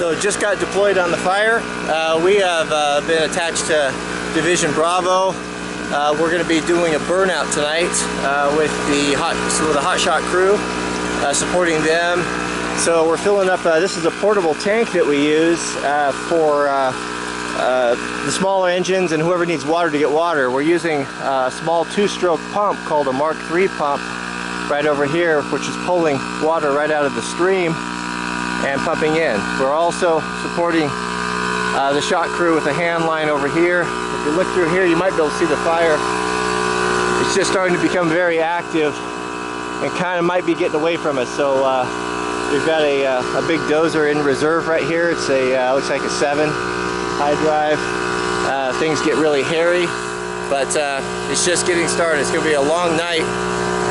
So just got deployed on the fire. Uh, we have uh, been attached to Division Bravo. Uh, we're going to be doing a burnout tonight uh, with the hot with the hot shot crew, uh, supporting them. So we're filling up. Uh, this is a portable tank that we use for the smaller engines and whoever needs water to get water. We're using a small two-stroke pump called a Mark III pump right over here, which is pulling water right out of the stream and pumping in. We're also supporting uh, the shot crew with a hand line over here. If you look through here, you might be able to see the fire. It's just starting to become very active and kind of might be getting away from us. So uh, we've got a, uh, a, big dozer in reserve right here. It's a uh, looks like a seven high drive. Uh, things get really hairy, but uh, it's just getting started. It's going to be a long night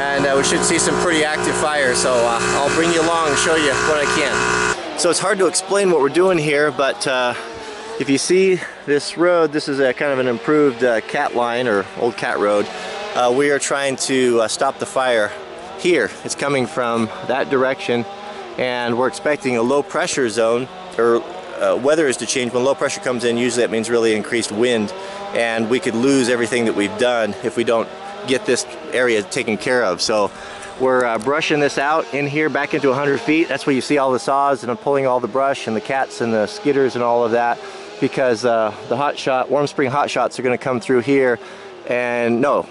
and we should see some pretty active fire. So I'll bring you along and show you what I can. So it's hard to explain what we're doing here, but uh, if you see this road, this is a kind of an improved uh, cat line or old cat road. Uh, we are trying to uh, stop the fire here. It's coming from that direction and we're expecting a low pressure zone or weather is to change. When low pressure comes in, usually that means really increased wind and we could lose everything that we've done if we don't get this area taken care of. So we're uh, brushing this out in here back into 100 feet. That's where you see all the saws and I'm pulling all the brush and the cats and the skidders and all of that because uh, the hot shot, warm spring hot shots are gonna come through here and no,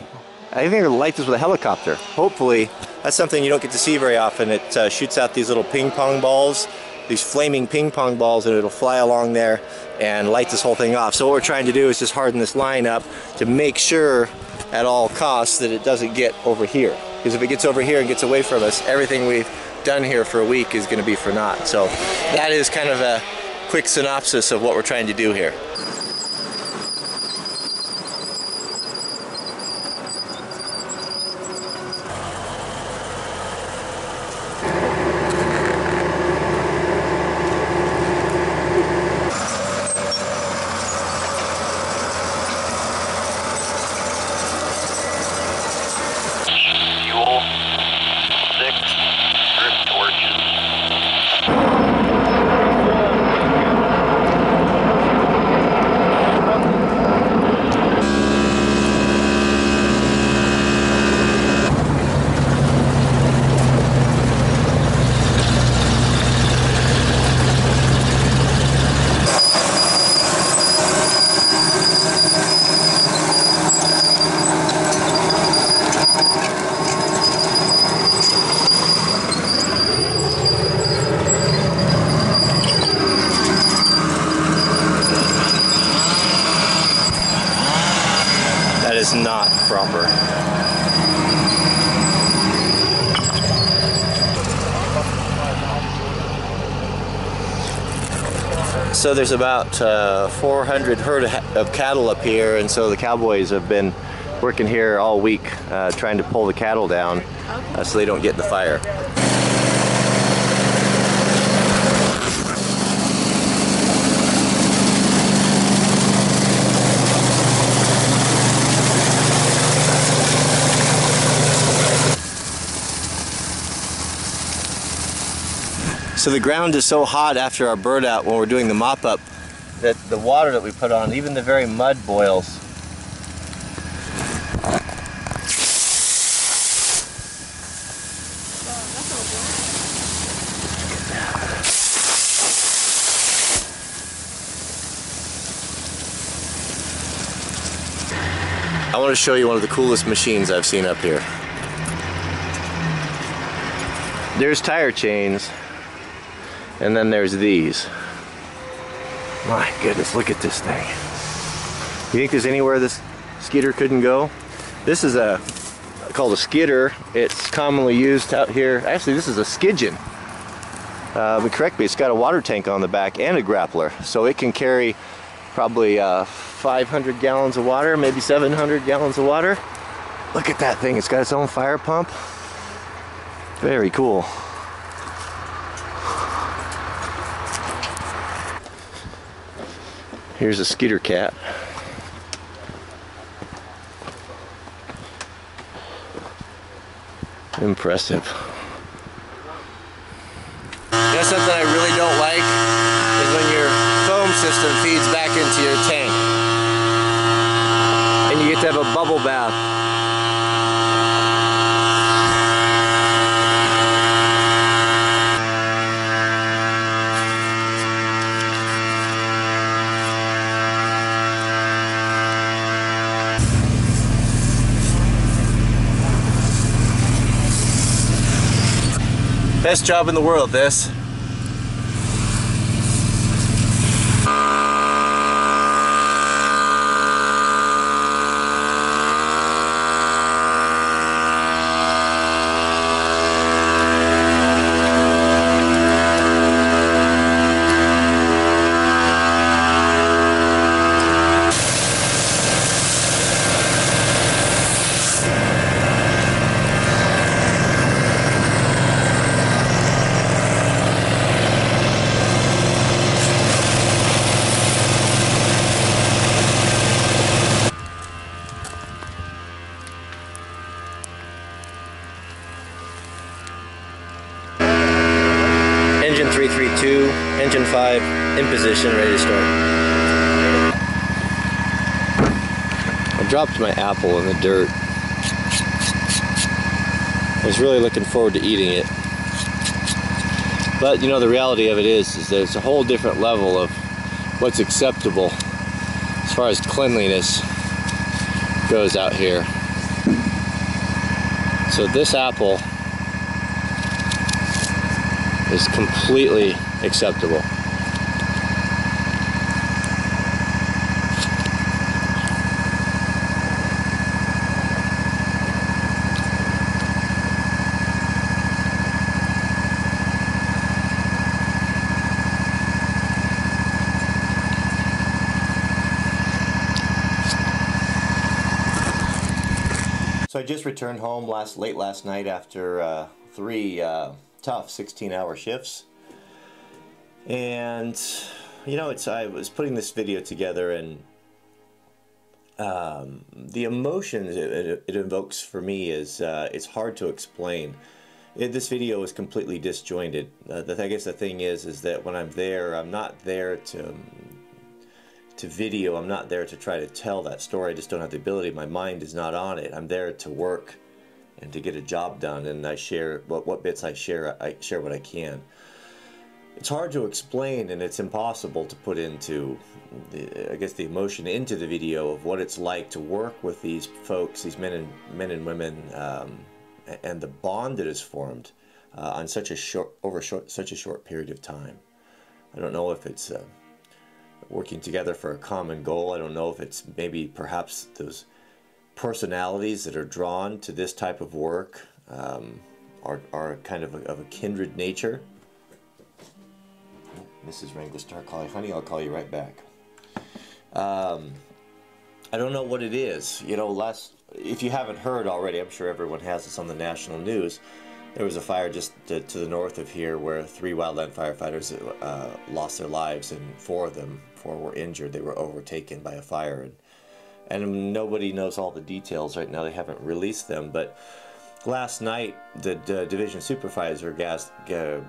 I think they're light this with a helicopter. Hopefully, that's something you don't get to see very often. It uh, shoots out these little ping pong balls, these flaming ping pong balls and it'll fly along there and light this whole thing off. So what we're trying to do is just harden this line up to make sure at all costs that it doesn't get over here. Because if it gets over here and gets away from us, everything we've done here for a week is going to be for naught. So that is kind of a quick synopsis of what we're trying to do here. is not proper. So there's about uh, 400 herd of cattle up here, and so the cowboys have been working here all week uh, trying to pull the cattle down uh, so they don't get the fire. So the ground is so hot after our burnout when we're doing the mop up that the water that we put on, even the very mud boils. I want to show you one of the coolest machines I've seen up here. There's tire chains, and then there's these. My goodness, look at this thing. You think there's anywhere this skidder couldn't go? This is a called a skidder. It's commonly used out here. Actually, this is a skidgine. Uh, but correct me, it's got a water tank on the back and a grappler, so it can carry probably uh, 500 gallons of water, maybe 700 gallons of water. Look at that thing, it's got its own fire pump. Very cool. Here's a skeeter cat. Impressive. That's something I really don't like is when your foam system feeds back into your tank. And you get to have a bubble bath. Best job in the world, this. Engine 332, engine 5, in position, ready to start. I dropped my apple in the dirt. I was really looking forward to eating it. But you know the reality of it is is that it's a whole different level of what's acceptable as far as cleanliness goes out here. So this apple is completely acceptable. So I just returned home last late last night after uh, three uh, tough 16-hour shifts, and you know, it's I was putting this video together, and um, the emotions it, it, it, invokes for me is uh, it's hard to explain. It, this video is completely disjointed. Uh, the, I guess the thing is, is that when I'm there, I'm not there to to video. I'm not there to try to tell that story. I just don't have the ability. My mind is not on it. I'm there to work and to get a job done. And I share what what bits I share. I share what I can. It's hard to explain, and it's impossible to put into, the, I guess, the emotion into the video of what it's like to work with these folks, these men and men and women, um, and the bond that is formed uh, on such a short over short, such a short period of time. I don't know if it's. Uh, working together for a common goal. I don't know if it's maybe perhaps those personalities that are drawn to this type of work um, are, are kind of a, of a kindred nature. Mrs. Wranglerstar calling, honey, I'll call you right back. Um, I don't know what it is. You know, last if you haven't heard already, I'm sure everyone has this on the national news. There was a fire just to, to the north of here where three wildland firefighters uh, lost their lives and four of them, four were injured. They were overtaken by a fire. And, and nobody knows all the details right now. They haven't released them. But last night, the, division supervisor uh,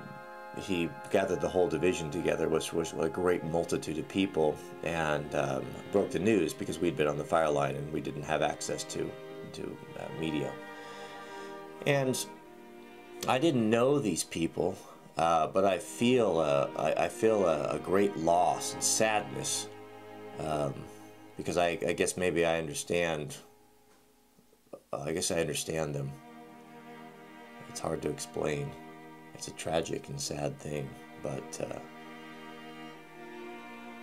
he gathered the whole division together, which was a great multitude of people, and um, broke the news because we'd been on the fire line and we didn't have access to to uh, media. And I didn't know these people, uh, but I feel a, I, I feel a, a, great loss and sadness um, because I, I guess maybe I understand. I guess I understand them. It's hard to explain. It's a tragic and sad thing, but uh,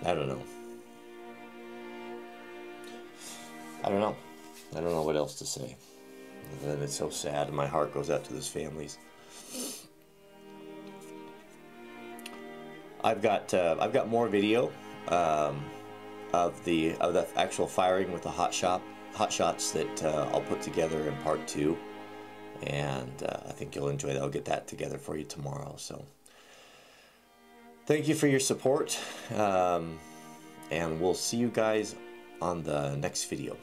I don't know. I don't know. I don't know what else to say. And it's so sad, and my heart goes out to those families. I've got uh, I've got more video um, of the of the actual firing with the hot shot hot shots that uh, I'll put together in part two, and uh, I think you'll enjoy that. I'll get that together for you tomorrow. So thank you for your support, um, and we'll see you guys on the next video.